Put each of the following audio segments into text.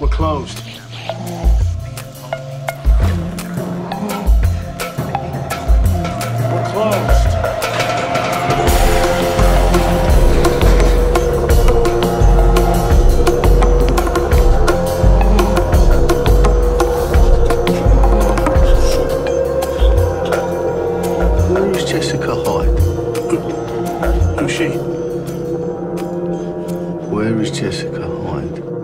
We're closed. We're closed. Where is Jessica Hyde? Who's she? Jessica Hyde?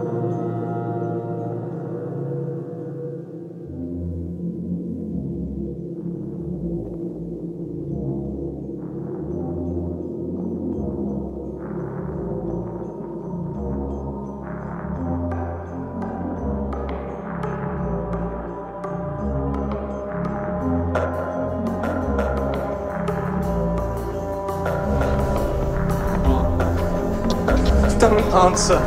Don't answer.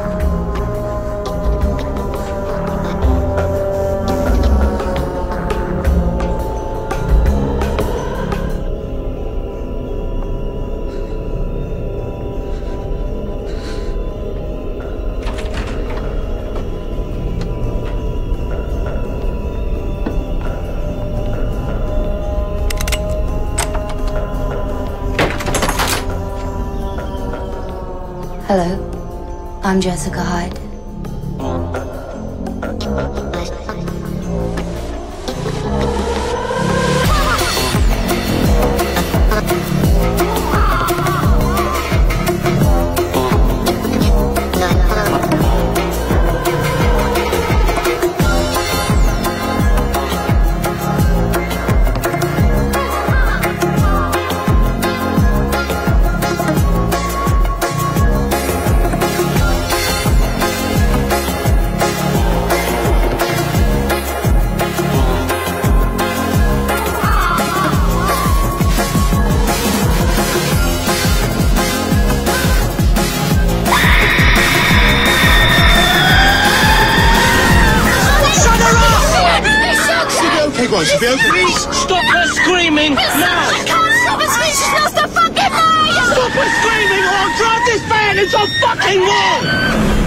Hello, I'm Jessica Hyde. Okay, guys, be. Please stop her screaming now! I can't stop her screaming. She's lost her fucking mind. Stop her screaming or I'll drive this van into a fucking wall!